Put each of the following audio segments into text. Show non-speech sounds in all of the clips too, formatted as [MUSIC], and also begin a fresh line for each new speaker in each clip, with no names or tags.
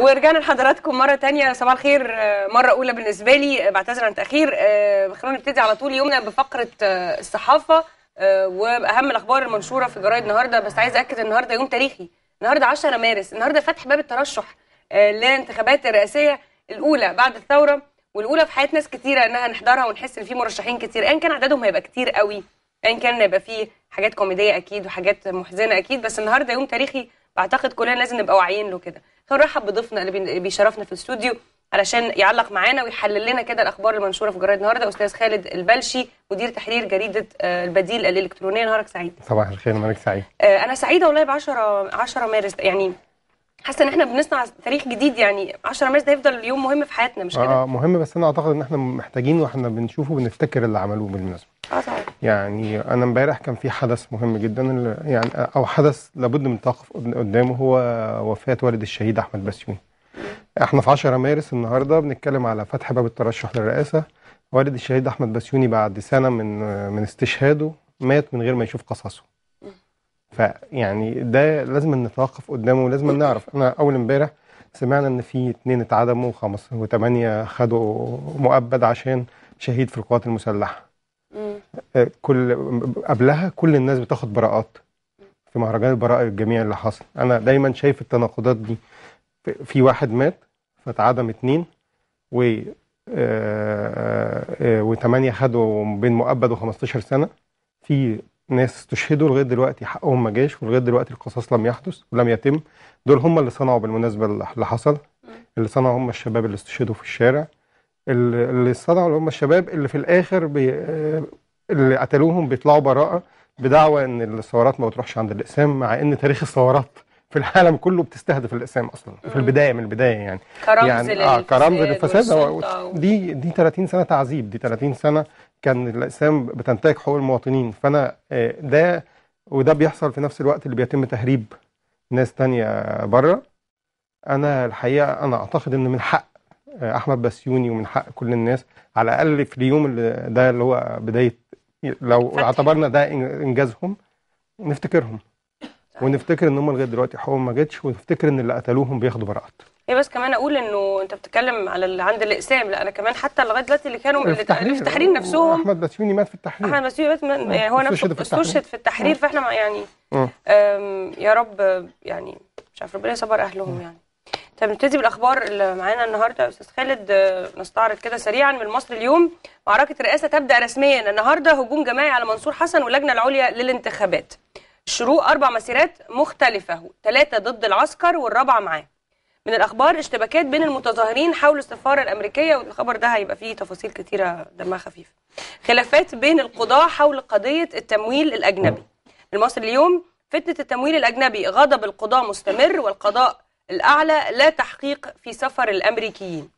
ورجعنا لحضراتكم مرة تانية. صباح الخير. آه، مرة أولى بالنسبة لي. آه، بعتذر عن تأخير آه، خلونا نبتدي على طول يومنا بفقرة الصحافة. آه، وأهم الأخبار المنشورة في جرايد النهاردة. بس عايز أكد النهاردة يوم تاريخي. النهاردة 10 مارس. النهاردة فتح باب الترشح للانتخابات الرئاسية الأولى بعد الثورة والأولى في حياة ناس كتيرة إنها نحضرها ونحس إن في مرشحين كتير. أيا كان عددهم هيبقى كتير قوي أيا كان هيبقى فيه حاجات كوميدية أكيد وحاجات محزنة أكيد. بس النهاردة يوم تاريخي بعتقد كلنا لازم نبقى واعيين له كده. خلينا نرحب بضيفنا اللي بي- اللي بيشرفنا في الاستوديو علشان يعلق معانا ويحلل لنا كده الأخبار المنشورة في جرايد النهارده. أستاذ خالد البلشي مدير تحرير جريدة آه، البديل الإلكترونية. نهارك سعيد.
صباح الخير مالك سعيد.
آه، أنا سعيدة والله ب 10 10 مارس يعني حاسة إن إحنا بنصنع تاريخ جديد يعني 10 مارس ده يفضل يوم مهم في حياتنا مش كده؟
آه مهم بس أنا أعتقد إن إحنا محتاجين وإحنا بنشوفه بنفتكر اللي عملوه بالمناسبة.
آه طبعا
يعني أنا امبارح كان في حدث مهم جدا يعني أو حدث لابد من التوقف قد- قدامه هو وفاة والد الشهيد أحمد بسيوني. إحنا في 10 مارس النهارده بنتكلم على فتح باب الترشح للرئاسة. والد الشهيد أحمد بسيوني بعد سنة من من استشهاده مات من غير ما يشوف قصصه. فيعني ده لازم نتوقف قدامه ولازم نعرف. أنا أول امبارح سمعنا إن في اتنين اتعدموا وخمس وثمانيه خدوا مؤبد عشان شهيد في القوات
المسلحة.
آه، كل قبلها كل الناس بتاخد براءات في مهرجان البراءة الجميع اللي حصل. أنا دايما شايف التناقضات دي. في- واحد مات فتعدم اتنين و آه، آه، وثمانية خدوا بين مؤبد و15 سنة. في ناس استشهدوا لغاية دلوقتي حقهم ما جاش ولغاية دلوقتي القصاص لم يحدث ولم يتم. دول هم اللي صنعوا بالمناسبة اللي حصل اللي صنعوا هم الشباب اللي استشهدوا في الشارع. اللي صنعوا اللي هم الشباب اللي في الآخر بي اللي قتلوهم بيطلعوا براءة بدعوى إن الثورات ما بتروحش عند الإقسام مع إن تاريخ الثورات في العالم كله بتستهدف الاقسام أصلا في البداية من البداية يعني.
كرمز
يعني آه كرمز للفساد.
و-
دي دي 30 سنة تعذيب. دي 30 سنة كان الاقسام بتنتهك حقوق المواطنين. فأنا آه، ده وده بيحصل في نفس الوقت اللي بيتم تهريب ناس تانية بره أنا الحقيقة أنا أعتقد إن من حق آه، أحمد بسيوني ومن حق كل الناس. على الأقل في اليوم اللي ده اللي هو بداية لو
فتح.
اعتبرنا ده إنجازهم نفتكرهم. ونفتكر إن هم لغاية دلوقتي حقوقهم ما جاتش ونفتكر إن اللي قتلوهم بياخدوا براءات.
هي بس كمان أقول إنه أنت بتتكلم على اللي عند الإقسام لا أنا كمان حتى لغاية دلوقتي اللي كانوا اللي اللي في التحرير نفسهم.
أحمد بسيوني مات في التحرير.
أحمد مسيو بس من يعني هو نفسه
استشهد في التحرير.
في التحرير فإحنا يعني. أم، يا رب يعني مش عارف ربنا يصبر أهلهم يعني. طب نبتدي بالأخبار اللي معانا النهارده. يا أستاذ خالد نستعرض كده سريعا من مصر اليوم. معركة الرئاسه تبدأ رسميا. النهارده هجوم جماعي على منصور حسن واللجنه العليا للانتخابات. الشروق أربع مسيرات مختلفة ثلاثة ضد العسكر والرابعة معاه. من الأخبار اشتباكات بين المتظاهرين حول السفارة الأمريكية والخبر ده هيبقى فيه تفاصيل كتيرة دمها خفيف. خلافات بين القضاة حول قضية التمويل الأجنبي. من مصر اليوم فتنة التمويل الأجنبي غضب القضاة مستمر والقضاء الأعلى لا تحقيق في سفر الأمريكيين.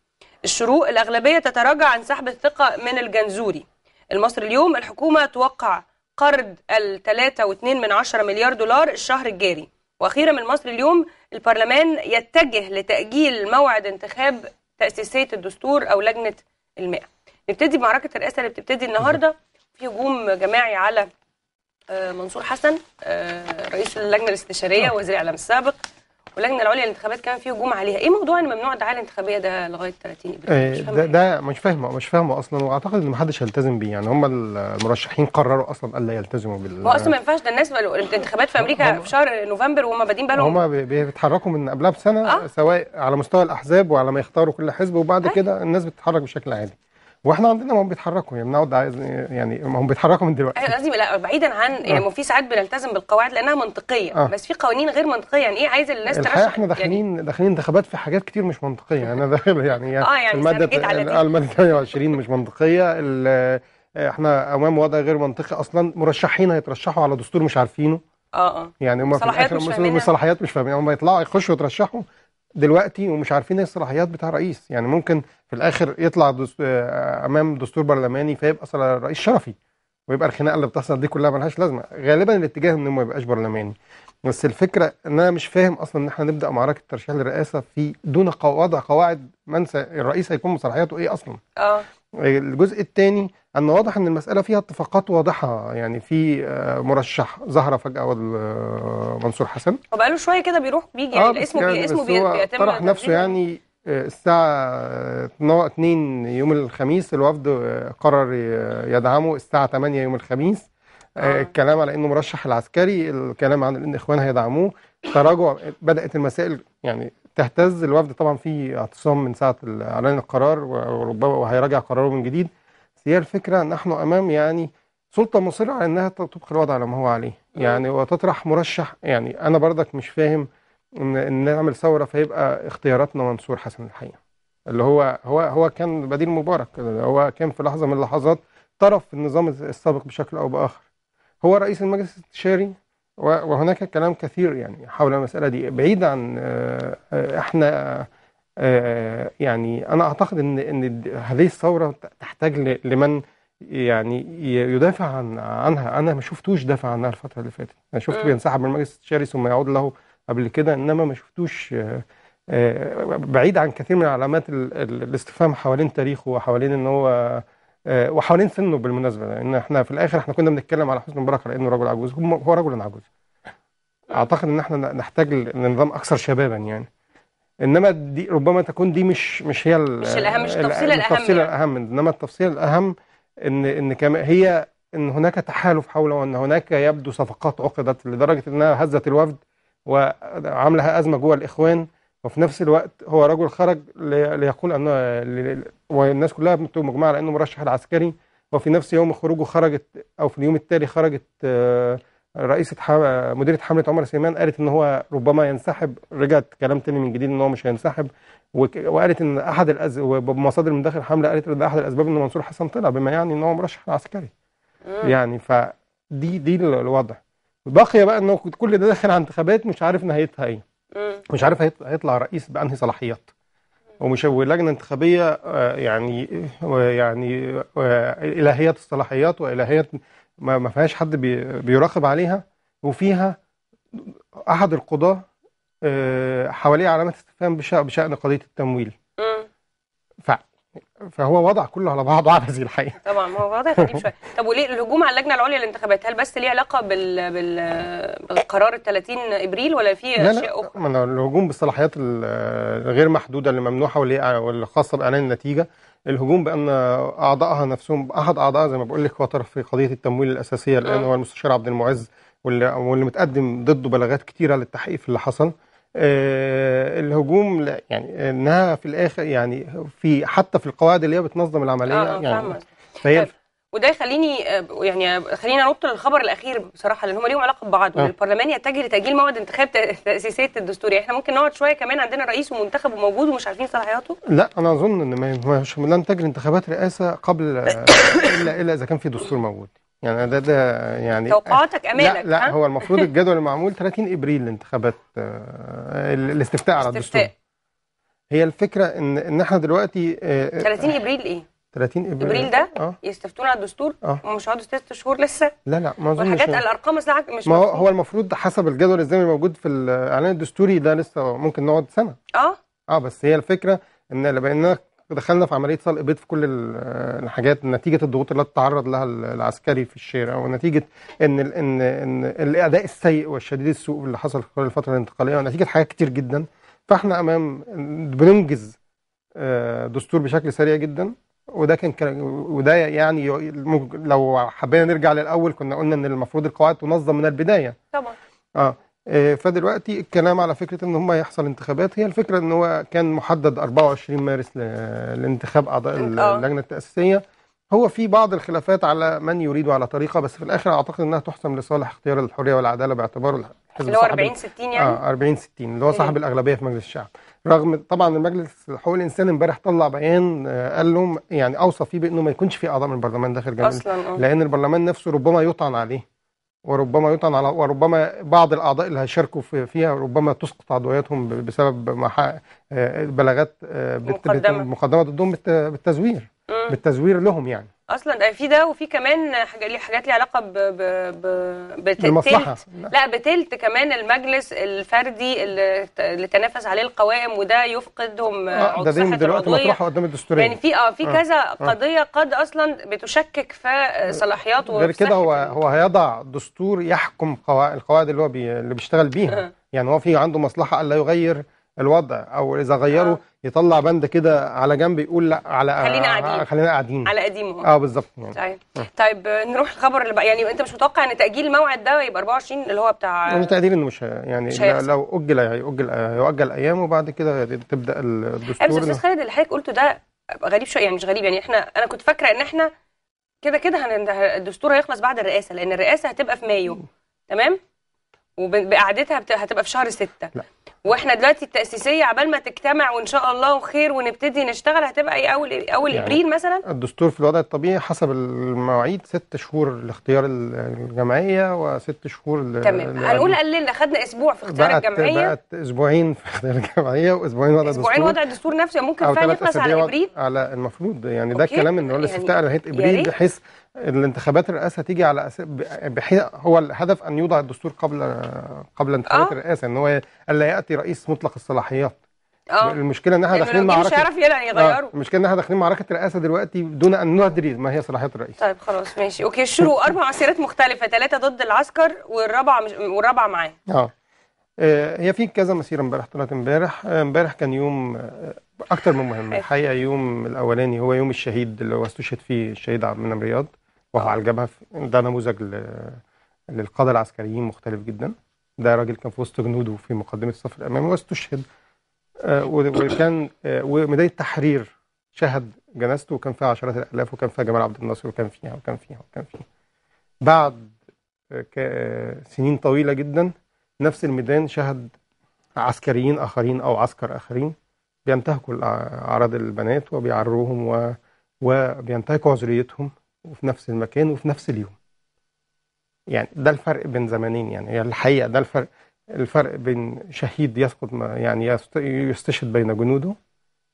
الشروق الأغلبية تتراجع عن سحب الثقة من الجنزوري. المصري اليوم الحكومة توقع قرض ال 3.2 من عشرة مليار دولار الشهر الجاري. وأخيرا من مصر اليوم البرلمان يتجه لتأجيل موعد انتخاب تأسيسية الدستور أو لجنة المئة نبتدي بمعركة الرئاسة اللي بتبتدي النهارده. في هجوم جماعي على آه، منصور حسن آه، رئيس اللجنة الاستشارية وزير الإعلام السابق. واللجنه العليا للانتخابات كان في هجوم عليها إيه موضوع إن ممنوع الدعاية الانتخابية ده لغاية 30 ابريل
آه،
فاهمة
ده,
حاجة.
ده مش فاهمة مش فاهمة أصلا وأعتقد إن محدش هيلتزم بيه يعني هم المرشحين قرروا أصلا الا يلتزموا بال
هو أصلا ما ينفعش ده الناس الانتخابات في أمريكا في شهر نوفمبر وهم بادئين بقى لهم
هم بي- بيتحركوا من قبلها بسنة
آه.
آه. سواء على مستوى الأحزاب وعلى ما يختاروا كل حزب وبعد
أيوة.
كده الناس بتتحرك بشكل عادي وإحنا عندنا ما هم بيتحركوا يعني بنقعد عايز يعني ما هم بيتحركوا من دلوقتي.
أيوه لازم لا بعيدا عن يعني ما في ساعات بنلتزم بالقواعد لأنها منطقية
آه.
بس في قوانين غير منطقية. يعني إيه عايز الناس ترشح؟
إحنا
يعني
داخلين داخلين انتخابات في حاجات كتير مش منطقية. أنا [LAUGHS] داخل يعني
آه، يعني المادة.
آه، المادة 28 مش منطقية. إحنا أمام وضع غير منطقي أصلا. مرشحين هيترشحوا على دستور مش عارفينه.
آه آه.
يعني هم
صلاحيات مش فاهمينها.
صلاحيات مش فاهمين هم يطلعوا يخشوا يترشحوا. دلوقتي ومش عارفين الصلاحيات بتاع الرئيس. يعني ممكن في الآخر يطلع دست... آه، أمام دستور برلماني فيبقى أصلا رئيس شرفي ويبقى الخناقة اللي بتحصل دي كلها ملهاش لازمة. غالبا الاتجاه انه ما يبقاش برلماني. بس الفكرة إن أنا مش فاهم أصلا إن إحنا نبدأ معركة ترشيح للرئاسة في دون وضع قواعد من س- الرئيس هيكون مصالحياته إيه أصلا؟
آه.
الجزء الثاني أن واضح أن المسألة فيها اتفاقات واضحة يعني في آه، مرشح ظهر فجأة آه، منصور حسن
هو بقاله شوية كده بيروح بيجي يعني
بس
اسمه
يعني
بي اسمه بيتم
طرح نفسه. يعني آه، الساعة 2 يوم الخميس الوفد آه، قرر يدعمه الساعة 8 يوم الخميس آه،
آه.
الكلام على إنه مرشح العسكري الكلام عن إن الاخوان هيدعموه تراجع بدأت المسائل يعني تهتز الوفد طبعا في اعتصام من ساعة إعلان القرار وربما وهيراجع قراره من جديد. بس هي الفكرة نحن أمام يعني سلطة مصرة على إنها تبقي الوضع على ما هو عليه. يعني وتطرح مرشح يعني أنا برضك مش فاهم إن إن نعمل ثورة فيبقى اختياراتنا منصور حسن الحقيقة. اللي هو هو هو كان بديل مبارك هو كان في لحظة من اللحظات طرف النظام السابق بشكل أو بآخر. هو رئيس المجلس الاستشاري وهناك كلام كثير يعني حول المسألة دي. بعيد عن آه، آه، إحنا آه، يعني أنا أعتقد إن إن هذه الثورة تحتاج لمن يعني يدافع عن عنها. أنا ما شفتوش دافع عنها الفترة اللي فاتت. أنا شفته. بينسحب من المجلس الاستشاري ثم يعود له قبل كده إنما ما شفتوش بعيد عن كثير من علامات ال- ال- الاستفهام حوالين تاريخه وحوالين إن هو وحوالين سنه بالمناسبة لأن إحنا في الآخر إحنا كنا بنتكلم على حسني مبارك على انه رجل عجوز. هو رجل عجوز. أعتقد إن إحنا نحتاج لنظام أكثر شبابا يعني. إنما دي ربما تكون دي مش مش هي
مش الأهم، مش التفصيل
ال-
الأهم
التفصيل
يعني.
الأهم. إنما التفصيل الأهم إن إن كما هي إن هناك تحالف حوله وإن هناك يبدو صفقات عقدت لدرجة إنها هزت الوفد وعاملها أزمة جوه الإخوان. وفي نفس الوقت هو رجل خرج لي- ليقول ل- والناس كلها مجمعة على انه مرشح العسكري. وفي نفس يوم خروجه خرجت أو في اليوم التالي خرجت آه، رئيسة ح- مديرة حملة عمر سليمان قالت إن هو ربما ينسحب. رجعت كلام تاني من جديد إن هو مش هينسحب. وقالت إن أحد الأز... ومصادر من داخل الحملة قالت إن ده أحد الأسباب إن منصور حسن طلع بما يعني إن هو مرشح عسكري
مم.
يعني فدي دي ال- الوضع. بقي بقى انه كل ده داخل على انتخابات مش عارف نهايتها إيه.
مم.
مش عارف هيط- هيطلع رئيس بأنهي صلاحيات. ومش ولجنه انتخابيه آه، يعني يعني الهيه الصلاحيات والهيه ما فيهاش حد بي- بيراقب عليها. وفيها أحد القضاة آه، حواليه علامات استفهام بش- بشأن قضية التمويل. ف- فهو وضع كله على بعضه عبثي الحقيقة.
طبعا هو وضع غريب شوية. طب وليه الهجوم على اللجنة العليا للانتخابات؟ هل بس ليه علاقة بال... بال... بالقرار ال 30 إبريل ولا في
لا
أشياء
لا
أخرى؟
ما أنا الهجوم بالصلاحيات ال- الغير محدودة اللي ممنوحة واللي واللي خاصه بأعلان النتيجة. الهجوم بأن أعضائها نفسهم أحد أعضائها زي ما بقول لك هو طرف في قضية التمويل الأساسية الآن
مم.
هو المستشار عبد المعز واللي واللي متقدم ضده بلاغات كتيرة للتحقيق في اللي حصل. آه، الهجوم لا، يعني إنها في الآخر يعني في حتى في القواعد اللي هي بتنظم العملية
آه آه
يعني فهي
طيب. وده يخليني آه، يعني خلينا ننط للخبر الأخير بصراحة لأن هم ليهم علاقة ببعض
آه.
البرلمان يتجه لتأجيل موعد انتخاب تأسيسية الدستور يعني إحنا ممكن نقعد شوية كمان عندنا رئيس ومنتخب وموجود ومش عارفين صلاحياته
لا أنا أظن إن ما مش لن تجري انتخابات رئاسة قبل آه، إلا إلا إذا كان في دستور موجود يعني ده ده يعني
توقعاتك امالك
لا لا؟ هو المفروض [LAUGHS] الجدول المعمول 30 إبريل لانتخابات آه، ال- الاستفتاء على الدستور. هي الفكرة ان إن إحنا دلوقتي آه،
30 إبريل إيه؟
30 إبريل.
إبريل ده
آه.
يستفتون على الدستور؟
آه.
ومش هيقعدوا ست شهور لسه؟
لا لا ما أظنش.
والحاجات. الأرقام مش
ما هو. هو المفروض حسب الجدول الزمني الموجود في الإعلان الدستوري ده لسه ممكن نقعد سنة.
آه.
آه بس هي الفكرة إن باننا دخلنا في عملية صلق بيض في كل ال- الحاجات نتيجة الضغوط اللي تعرض لها العسكري في الشارع ونتيجة إن ال- إن إن الاداء السيء والشديد السوء اللي حصل خلال الفترة الانتقالية ونتيجة حاجات كتير جدا. فإحنا أمام بننجز آه، دستور بشكل سريع جدا وده كان وده يعني لو حبينا نرجع للأول كنا قلنا إن المفروض القواعد تنظم من البداية.
طبعا.
آه آه، فدلوقتي الكلام على فكرة إن هم يحصل انتخابات هي الفكرة إن هو كان محدد 24 مارس لانتخاب أعضاء ال-
آه.
اللجنة التأسيسية. هو في بعض الخلافات على من يريد على طريقة بس في الآخر أعتقد إنها تحسم لصالح اختيار الحرية والعدالة باعتباره الحزب
اللي هو
صاحب
40 60 يعني؟
آه 40 60 اللي هو صاحب الأغلبية في مجلس الشعب. رغم طبعا المجلس حقوق الإنسان امبارح طلع بيان آه، قال لهم يعني أوصى فيه بأنه ما يكونش في أعضاء من البرلمان داخل جمع
أصلا آه.
لأن البرلمان نفسه ربما يطعن عليه. وربما يطعن على وربما بعض الأعضاء اللي هيشاركوا في فيها ربما تسقط عضوياتهم بسبب آه، بلاغات آه،
مقدمة.
مقدمة ضدهم بالت- بالتزوير. بالتزوير لهم يعني
أصلا ده في ده وفي كمان حاجات ليه حاجات ليها علاقة ب ب ب بت-
بالمصلحة.
تلت- لا بتلت كمان المجلس الفردي اللي, تنافس عليه القوائم وده يفقدهم عضو
ده دي دلوقتي. مطروحة قدام الدستورية
يعني في آه في
آه.
كذا قضية قد أصلا بتشكك في صلاحياته
غير كده هو هو هيضع دستور يحكم قواعد القواعد اللي هو بي اللي بيشتغل بيها
أه.
يعني هو في عنده مصلحة ألا يغير الوضع أو إذا غيره
آه.
يطلع بند كده على جنب يقول لأ على
خلينا قاعدين.
خلينا قاعدين.
على قديمه
آه بالظبط يعني.
طيب. طيب آه، نروح الخبر اللي بقى. يعني أنت مش متوقع إن تأجيل الموعد ده يبقى 24 اللي هو بتاع
يعني تقدير إنه مش يعني
مش هيحصل.
لو أجل هيؤجل هيؤجل أيام وبعد كده تبدأ
لا بس
الدستور
أستاذ خالد اللي حضرتك قلته ده غريب شوية يعني مش غريب. يعني إحنا أنا كنت فاكرة إن إحنا كده كده الدستور هيخلص بعد الرئاسة لأن الرئاسة هتبقى في مايو. تمام؟ وبقعدتها هتبقى في شهر ستة.
لا.
وإحنا دلوقتي التأسيسية عبال ما تجتمع وإن شاء الله وخير ونبتدي نشتغل هتبقى إيه؟ اول أول
يعني
ابريل مثلا؟
الدستور في الوضع الطبيعي حسب المواعيد ست شهور لاختيار الجمعية وست شهور
تمام. هنقول قللنا خدنا أسبوع في اختيار
بقت
الجمعية.
بقت أسبوعين في اختيار الجمعية وأسبوعين وضع
أسبوعين
الدستور.
وضع الدستور نفسه. ممكن فعلا يخلص على ابريل
على المفروض. يعني ده. الكلام إن هو
يعني
الاستفتاء لغايه
يا
ابريل. بحيث الانتخابات الرئاسة تيجي على أس... بحيث هو الهدف أن يوضع الدستور قبل قبل انتخابات
آه.
الرئاسة إن هو الا يأتي رئيس مطلق الصلاحيات.
آه.
المشكلة إن إحنا
لأنه
داخلين
جه مش
معركه
هيعرف يلا
آه، المشكلة إن إحنا داخلين معركة رئاسه دلوقتي دون أن ندري ما هي صلاحيات الرئيس.
طيب خلاص ماشي. okay الشروق [LAUGHS] أربع مسيرات مختلفة ثلاثة ضد العسكر والرابعة مش والرابعة معاه.
آه. آه، هي في كذا مسيره امبارح طلعت امبارح. آه، امبارح كان يوم آه، أكتر من مهم. الحقيقة يوم الأولاني هو يوم الشهيد اللي هو استشهد فيه الشهيد عبد المنعم رياض. وهو
آه.
على الجبهة. ده نموذج ل- للقادة العسكريين مختلف جدا. ده راجل كان في وسط جنوده في مقدمة الصف الأمامي واستشهد آه، وكان آه، وميدان التحرير شهد جنازته وكان فيها عشرات الألاف وكان فيها جمال عبد الناصر وكان فيها وكان فيها وكان فيها. بعد سنين طويلة جدا نفس الميدان شهد عسكريين آخرين أو عسكر آخرين بينتهكوا أعراض البنات وبيعروهم و... وبينتهكوا عذريتهم. وفي نفس المكان وفي نفس اليوم. يعني ده الفرق بين زمانين يعني هي الحقيقة ده الفرق الفرق بين شهيد يسقط يعني يست- يستشهد بين جنوده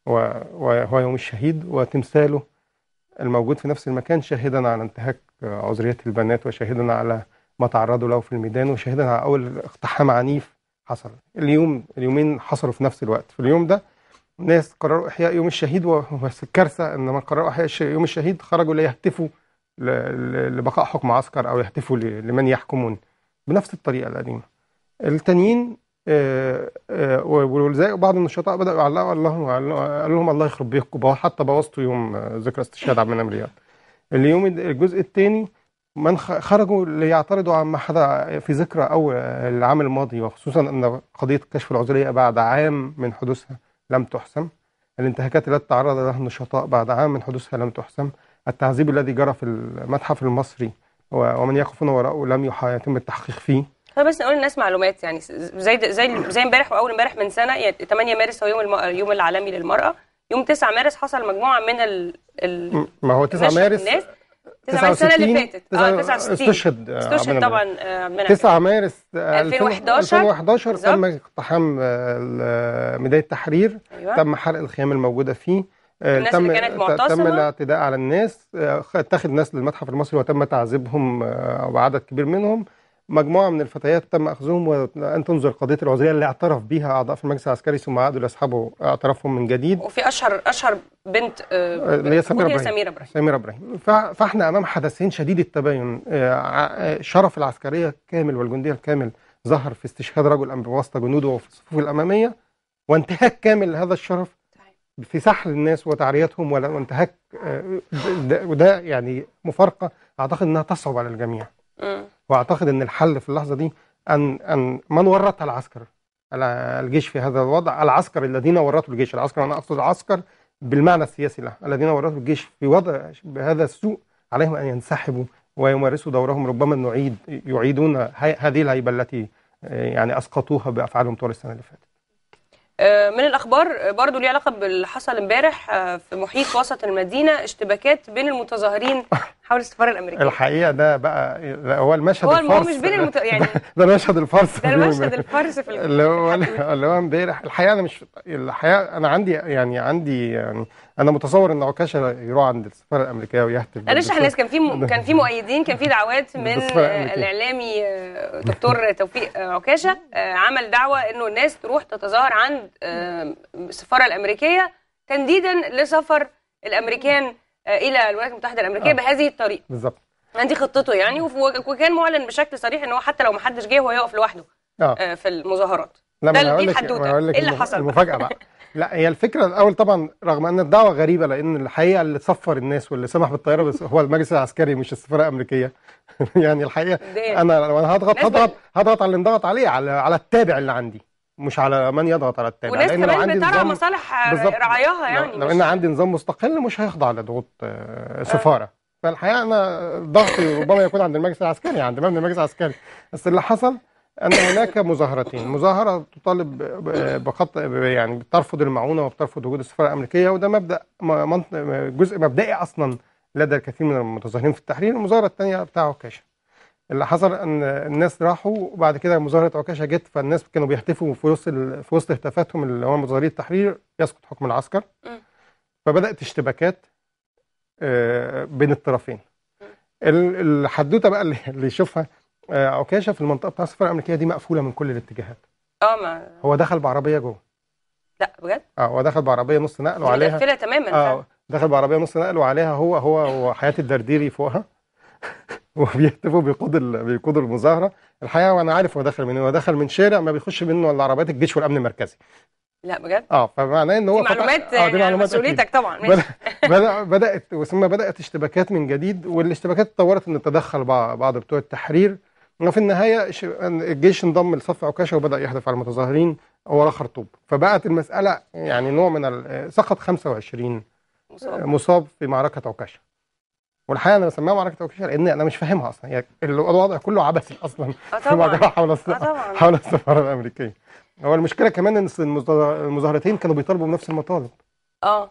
وهو يوم الشهيد وتمثاله الموجود في نفس المكان شاهدا على انتهاك عذرية البنات وشاهدا على ما تعرضوا له في الميدان وشاهدا على أول اقتحام عنيف حصل. اليوم اليومين حصلوا في نفس الوقت. في اليوم ده ناس قرروا إحياء يوم الشهيد وبس الكارثة إن ما قرروا إحياء يوم الشهيد خرجوا ليهتفوا لبقاء حكم عسكر أو يهتفوا لمن يحكمون بنفس الطريقة القديمة. التانيين آه، آه، ولذلك بعض النشطاء بدأوا يعلقوا الله قال لهم الله يخرب بيكم حتى بوظتوا يوم آه، ذكرى استشهاد عبد المنعم رياض. اليوم الجزء الثاني من خرجوا ليعترضوا عما حدث في ذكرى أو العام الماضي وخصوصا أن قضية كشف العذرية بعد عام من حدوثها. لم تحسم. الانتهاكات التي تعرض لها النشطاء بعد عام من حدوثها لم تحسم. التعذيب الذي جرى في المتحف المصري ومن يقفون وراءه لم يتم التحقيق فيه.
بس نقول للناس معلومات يعني. زي زي زي امبارح وأول امبارح من سنة يعني 8 مارس هو يوم الم... اليوم العالمي للمرأة. يوم 9 مارس حصل مجموعة من ال, ال...
ما هو 9
نشط
مارس
الناس. 9 مارس السنة اللي فاتت آه 69
استشهد آه،
استشهد. طبعا آه، المنعم
9 مارس آه،
2011
2011 تم. اقتحام ميدان التحرير.
أيوه.
تم حرق الخيام الموجودة فيه.
الناس
تم
اللي كانت معتصمة.
تم الاعتداء على الناس. اتخذ ناس للمتحف المصري وتم تعذيبهم وعدد كبير منهم. مجموعة من الفتيات تم أخذهم وأن تنظر قضية العذرية اللي اعترف بها أعضاء في المجلس العسكري ثم عادوا لاصحابه اعترافهم من جديد.
وفي أشهر أشهر بنت آه،
اللي هي سميرة
هي
إبراهيم.
سميرة إبراهيم.
سمير إبراهيم. ف- فاحنا أمام حدثين شديد التباين. آه، آه، شرف العسكرية الكامل والجندية الكامل ظهر في استشهاد رجل أم بواسطه جنوده وفي الصفوف الأمامية وانتهاك كامل لهذا الشرف في سحل الناس وتعريتهم وانتهاك ده- وده يعني مفارقة أعتقد إنها تصعب على الجميع. وأعتقد إن الحل في اللحظة دي ان أن من ورط العسكر؟ ال- الجيش في هذا الوضع العسكر الذين ورطوا الجيش. العسكر أنا أقصد العسكر بالمعنى السياسي له. الذين ورطوا الجيش في وضع بهذا السوء عليهم أن ينسحبوا ويمارسوا دورهم. ربما نعيد يعيدون هذه الهيبة التي آه، يعني أسقطوها بأفعالهم طول السنة اللي فاتت.
آه، من الأخبار برضو ليها علاقة باللي حصل امبارح آه، في محيط وسط المدينة اشتباكات بين المتظاهرين [LAUGHS] حول السفاره الأمريكية
الحقيقة ده بقى هو المشهد
هو هو مش بين المت... يعني [LAUGHS]
ده المشهد الفرس
ده المشهد
ده.
الفرس في ال-
اللي هو. اللي هو امبارح الحقيقة أنا مش الحقيقة أنا عندي يعني عندي يعني أنا متصور إن عكاشه يروح عند السفارة الأمريكية ويهتف
نشرح الناس كان في م... كان في مؤيدين كان في دعوات [LAUGHS] من.
الإعلامي
آه، دكتور توفيق آه، عكاشة آه، عمل دعوة إنه الناس تروح تتظاهر عند السفارة الأمريكية تنديدا لسفر الأمريكان إلى الولايات المتحدة الأمريكية
آه.
بهذه الطريقة.
بالظبط.
دي خطته يعني وكان معلن بشكل صريح إن هو حتى لو ما حدش جه هو يقف لوحده
آه.
آه، في المظاهرات.
لا
ده- دي
لك
إيه اللي حصل؟ بقى؟
المفاجأة بقى. لا هي الفكرة الأول طبعا رغم أن الدعوة غريبة لأن الحقيقة اللي صفر الناس واللي سمح بالطيارة بس هو المجلس العسكري مش السفارة الأمريكية. [LAUGHS] يعني
الحقيقة
أنا لو أنا هضغط هضغط هضغط على اللي انضغط عليه على على التابع اللي عندي. مش على من يضغط على التابع
وناس
لأن
كمان بترعى
نظام
مصالح. رعاياها يعني
لو, لو
مش-
إن عندي نظام مستقل مش هيخضع لضغوط آه، سفارة. فالحقيقة أنا ضغطي ربما يكون عند المجلس العسكري عند مبنى المجلس العسكري. بس اللي حصل أن هناك مظاهرتين. مظاهرة تطالب بخط يعني بترفض المعونة وبترفض وجود السفارة الأمريكية وده مبدأ جزء مبدئي أصلا لدى الكثير من المتظاهرين في التحرير. المظاهرة الثانية بتاع عكاشه اللي حصل إن الناس راحوا وبعد كده مظاهرة عكاشة جت فالناس كانوا بيهتفوا في وسط في وسط هتافاتهم اللي هو مظاهري التحرير يسقط حكم العسكر. فبدأت اشتباكات آه، بين الطرفين. ال- الحدوتة بقى اللي يشوفها آه، عكاشة في المنطقة بتاع السفارة الأمريكية دي مقفولة من كل الاتجاهات.
آه ما
هو دخل بعربية جوه.
لا بجد؟
آه هو دخل بعربية نص نقل وعليها.
مقفلة تماما آه.
دخل بعربية نص نقل وعليها هو هو وحياة الدرديري فوقها. وبيهتفوا بيقود بيقودوا المظاهرة. الحقيقة وأنا عارف هو دخل منين هو دخل من شارع ما بيخش منه إلا عربيات الجيش والأمن المركزي.
لا بجد؟
آه فمعناه إن هو
دي
فتح-
معلومات
آه دي
يعني
معلومات أكيد.
مسؤوليتك طبعا. ماشي
بدأ بدأت ثم بدأت اشتباكات من جديد والاشتباكات اتطورت ان تدخل بعض بتوع التحرير. وفي النهاية ش- الجيش انضم لصف عكاشة وبدأ يحدث على المتظاهرين ورا خرطوم. فبقت المسألة يعني نوع من ال- سقط 25
مصاب.
مصاب في معركة عكاشة. والحقيقة أنا بسميها معركة عكاشة لأن أنا مش فاهمها أصلا. يعني الوضع كله عبثي أصلا
آه
في
طبعا.
حول
طبعا.
حول السفارة الأمريكية. هو المشكلة كمان المظا- المظاهرتين كانوا بيطالبوا بنفس المطالب.
آه.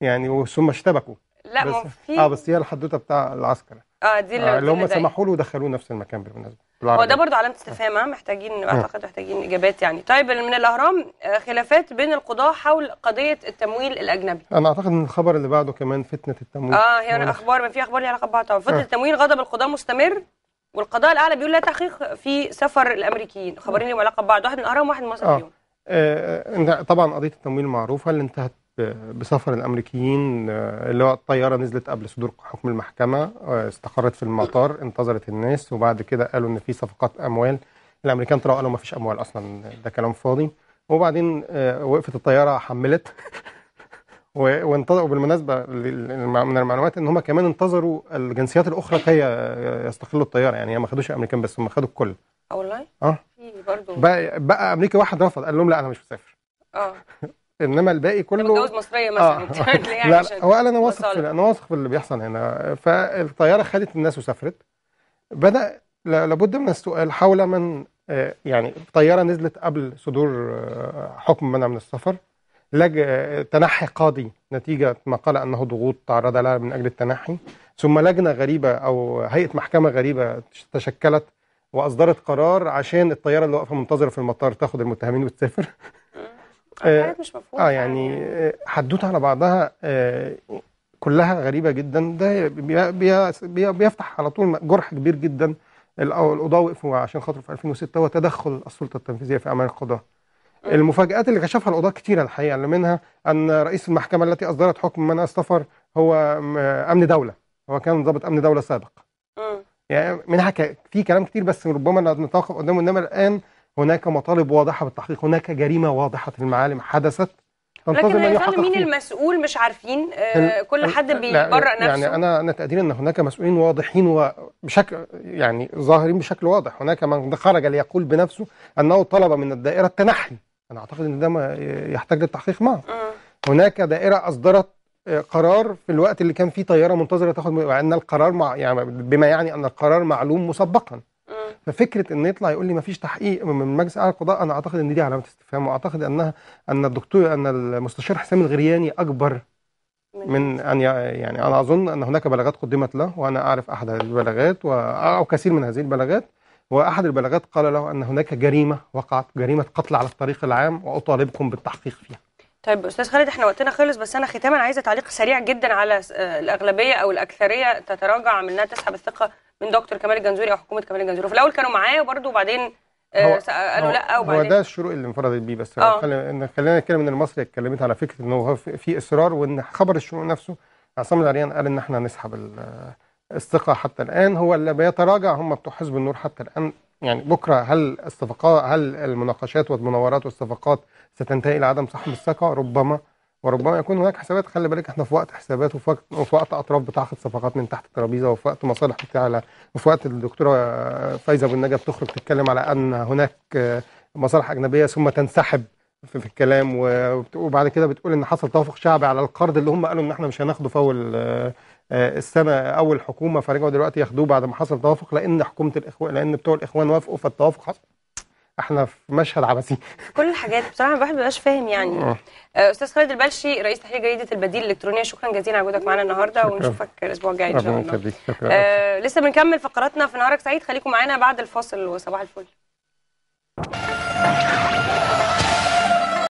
يعني ثم اشتبكوا.
لا ما
بس
في
آه بس هي الحدوتة بتاع العسكر.
آه دي اللي,
آه اللي هم. سمحوا له ودخلوه نفس المكان بالمناسبة.
هو. ده برضه علامة استفهام ها؟ محتاجين أعتقد محتاجين إجابات يعني طيب من الأهرام آه، خلافات بين القضاة حول قضية التمويل الأجنبي
أنا أعتقد إن الخبر اللي بعده كمان فتنة التمويل
آه هي
ولا-
أخبار ما في أخبار ليها علاقة ببعض طبعا فترة
آه.
التمويل غضب القضاة مستمر والقضاء الأعلى بيقول لا تحقيق في سفر الأمريكيين خبرين لهم علاقة ببعض واحد من الأهرام وواحد من مصر
آه.
اليوم
آه إن- طبعا قضية التمويل معروفة اللي انتهت بسفر الأمريكيين آه، اللي هو الطيارة نزلت قبل صدور حكم المحكمة آه، استقرت في المطار انتظرت الناس وبعد كده قالوا إن في صفقات أموال. الأمريكان طلعوا قالوا ما فيش أموال أصلا ده كلام فاضي. وبعدين آه، وقفت الطيارة حملت. [LAUGHS] وانتظروا بالمناسبه من المعلومات إن هم كمان انتظروا الجنسيات الأخرى كي يستقلوا الطيارة يعني ما خدوش الامريكان بس هم خدوا الكل.
والله
آه.
في برضه
بقى, بقى أمريكي واحد رفض قال لهم لا أنا مش مسافر.
آه. [LAUGHS]
إنما الباقي كله
متجوز مصرية مثلا
آه. [LAUGHS] [LAUGHS]
تلاقيه
لا
عشان
لا، هو قال أنا واثق. في أنا واثق في اللي بيحصل هنا. فالطيارة خدت الناس وسافرت. بدأ لا- لابد من السؤال حول من آه، يعني الطياره نزلت قبل صدور آه، حكم منع من السفر. لج آه، تنحي قاضي نتيجة ما قال أنه ضغوط تعرض لها من أجل التنحي. ثم لجنة غريبة أو هيئة محكمة غريبة تشكلت وأصدرت قرار عشان الطيارة اللي واقفة منتظرة في المطار تاخد المتهمين وتسافر.
آه، [LAUGHS] حاجات مش مفهومة
آه
فعلا
يعني آه، حدوته على بعضها آه، كلها غريبة جدا. ده بي بي بي بيفتح على طول جرح كبير جدا. القضاه وقفوا عشان خاطر في 2006 هو تدخل السلطة التنفيذية في أعمال القضاه المفاجآت اللي كشفها القضاة كتيرة الحقيقة اللي منها أن رئيس المحكمة التي أصدرت حكم منع السفر هو أمن دولة. هو كان ضابط أمن دولة سابق. يعني منها. في كلام كتير بس ربما نتوقف قدامه إنما الآن هناك مطالب واضحة بالتحقيق هناك جريمة واضحة المعالم حدثت.
لكن
من
يا فندم مين. المسؤول؟ مش عارفين. آه كل حد بيبرأ نفسه
يعني أنا أنا تقديري إن هناك مسؤولين واضحين وبشكل يعني ظاهرين بشكل واضح. هناك من خرج ليقول بنفسه أنه طلب من الدائرة التنحي. أنا أعتقد إن ده ما يحتاج للتحقيق معه.
مم.
هناك دائرة أصدرت آه، قرار في الوقت اللي كان فيه طيارة منتظرة تاخد وأن القرار مع يعني بما يعني أن القرار معلوم مسبقا. ففكرة إن يطلع يقول لي ما فيش تحقيق من مجلس اعلى القضاء أنا أعتقد إن دي علامة استفهام وأعتقد انها أن الدكتور أن المستشار حسام الغرياني أكبر من أن يعني أنا أظن أن هناك بلاغات قدمت له وأنا أعرف أحد هذه البلاغات و- أو كثير من هذه البلاغات وأحد البلاغات قال له أن هناك جريمة وقعت جريمة قتل على الطريق العام وأطالبكم بالتحقيق فيها.
طيب أستاذ خالد إحنا وقتنا خلص بس أنا ختاما عايزة تعليق سريع جدا على الأغلبية أو الأكثرية تتراجع من انها تسحب الثقة من دكتور كمال الجنزوري أو حكومة كمال الجنزوري. في الأول كانوا معاه وبرضه وبعدين آه،
هو-
قالوا
هو-
لأ
هو
وبعدين
ده الشروق اللي انفردت بيه. بس
آه.
خلينا خلينا نتكلم إن المصري اتكلمت على فكرة انه هو في إصرار وإن خبر الشروق نفسه عصام العريان قال إن إحنا نسحب ال- الثقة حتى الآن. هو اللي بيتراجع هم بتوع حزب النور حتى الآن. يعني بكرة هل الصفقات هل المناقشات والمناورات والصفقات ستنتهي إلى عدم سحب الثقة؟ ربما. وربما يكون هناك حسابات خلي بالك إحنا في وقت حسابات وفي وقت وفي وقت أطراف بتاخد صفقات من تحت الترابيزة وفي وقت مصالح بتعلى وفي وقت الدكتورة فايزة أبو النجا بتخرج تتكلم على أن هناك مصالح أجنبية ثم تنسحب في, في الكلام وبعد كده بتقول إن حصل توافق شعبي على القرض اللي هم قالوا إن إحنا مش هناخده في أول آه، السنة أول حكومة فرجعوا دلوقتي ياخدوه بعد ما حصل توافق لأن حكومة الاخوان لأن بتوع الإخوان وافقوا فالتوافق حصل. إحنا في مشهد عبثي.
كل الحاجات بصراحة الواحد ما بيبقاش فاهم يعني.
آه.
آه، أستاذ خالد البلشي رئيس تحرير جريدة البديل الإلكترونية. شكرا جزيلا على وجودك معانا النهارده. ونشوفك الأسبوع الجاي إن شاء الله. آه لسه بنكمل فقراتنا في نهارك سعيد. خليكم معانا بعد الفاصل وصباح الفل.